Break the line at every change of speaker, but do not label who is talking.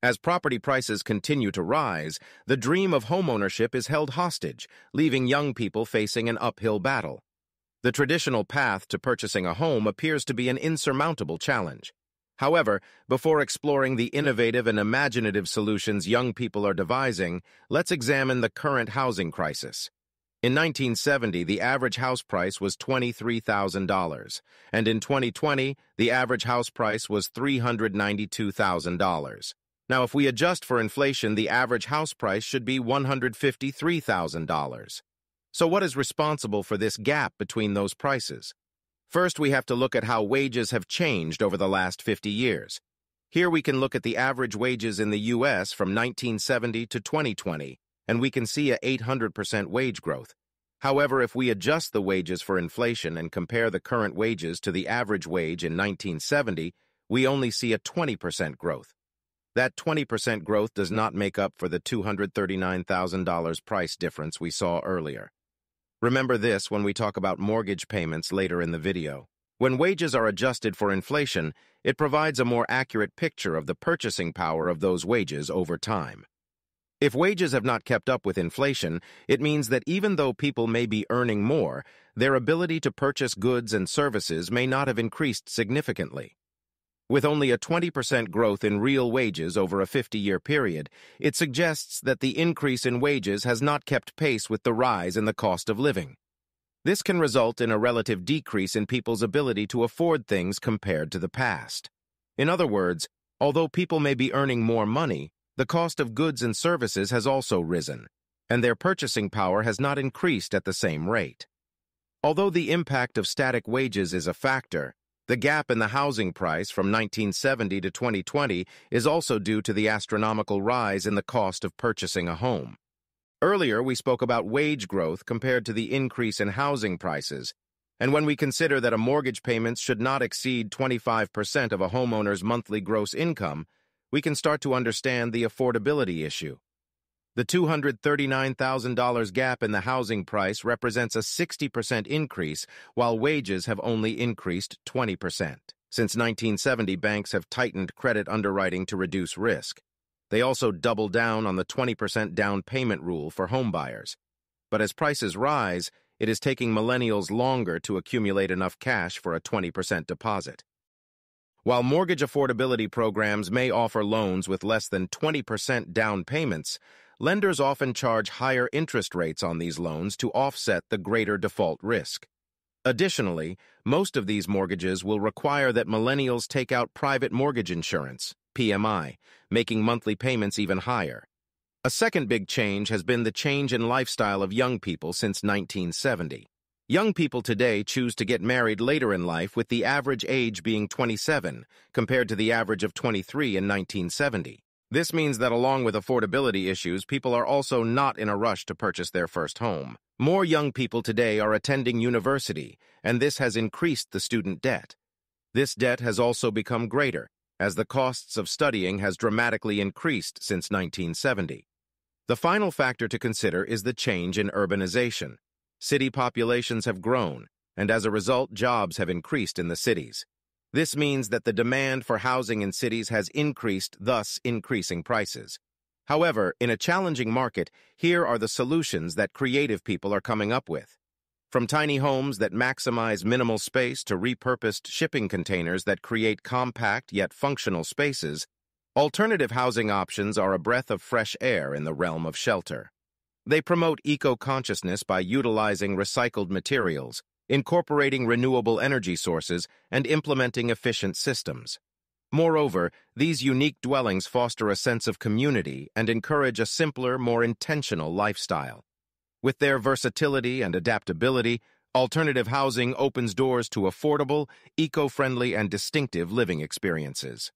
As property prices continue to rise, the dream of homeownership is held hostage, leaving young people facing an uphill battle. The traditional path to purchasing a home appears to be an insurmountable challenge. However, before exploring the innovative and imaginative solutions young people are devising, let's examine the current housing crisis. In 1970, the average house price was $23,000, and in 2020, the average house price was $392,000. Now, if we adjust for inflation, the average house price should be $153,000. So what is responsible for this gap between those prices? First, we have to look at how wages have changed over the last 50 years. Here we can look at the average wages in the U.S. from 1970 to 2020, and we can see a 800% wage growth. However, if we adjust the wages for inflation and compare the current wages to the average wage in 1970, we only see a 20% growth. That 20% growth does not make up for the $239,000 price difference we saw earlier. Remember this when we talk about mortgage payments later in the video. When wages are adjusted for inflation, it provides a more accurate picture of the purchasing power of those wages over time. If wages have not kept up with inflation, it means that even though people may be earning more, their ability to purchase goods and services may not have increased significantly. With only a 20% growth in real wages over a 50-year period, it suggests that the increase in wages has not kept pace with the rise in the cost of living. This can result in a relative decrease in people's ability to afford things compared to the past. In other words, although people may be earning more money, the cost of goods and services has also risen, and their purchasing power has not increased at the same rate. Although the impact of static wages is a factor, the gap in the housing price from 1970 to 2020 is also due to the astronomical rise in the cost of purchasing a home. Earlier, we spoke about wage growth compared to the increase in housing prices, and when we consider that a mortgage payment should not exceed 25% of a homeowner's monthly gross income, we can start to understand the affordability issue. The $239,000 gap in the housing price represents a 60% increase, while wages have only increased 20%. Since 1970, banks have tightened credit underwriting to reduce risk. They also double down on the 20% down payment rule for homebuyers. But as prices rise, it is taking millennials longer to accumulate enough cash for a 20% deposit. While mortgage affordability programs may offer loans with less than 20% down payments, lenders often charge higher interest rates on these loans to offset the greater default risk. Additionally, most of these mortgages will require that millennials take out private mortgage insurance, PMI, making monthly payments even higher. A second big change has been the change in lifestyle of young people since 1970. Young people today choose to get married later in life with the average age being 27, compared to the average of 23 in 1970. This means that along with affordability issues, people are also not in a rush to purchase their first home. More young people today are attending university, and this has increased the student debt. This debt has also become greater, as the costs of studying has dramatically increased since 1970. The final factor to consider is the change in urbanization. City populations have grown, and as a result, jobs have increased in the cities. This means that the demand for housing in cities has increased, thus increasing prices. However, in a challenging market, here are the solutions that creative people are coming up with. From tiny homes that maximize minimal space to repurposed shipping containers that create compact yet functional spaces, alternative housing options are a breath of fresh air in the realm of shelter. They promote eco-consciousness by utilizing recycled materials, incorporating renewable energy sources, and implementing efficient systems. Moreover, these unique dwellings foster a sense of community and encourage a simpler, more intentional lifestyle. With their versatility and adaptability, alternative housing opens doors to affordable, eco-friendly, and distinctive living experiences.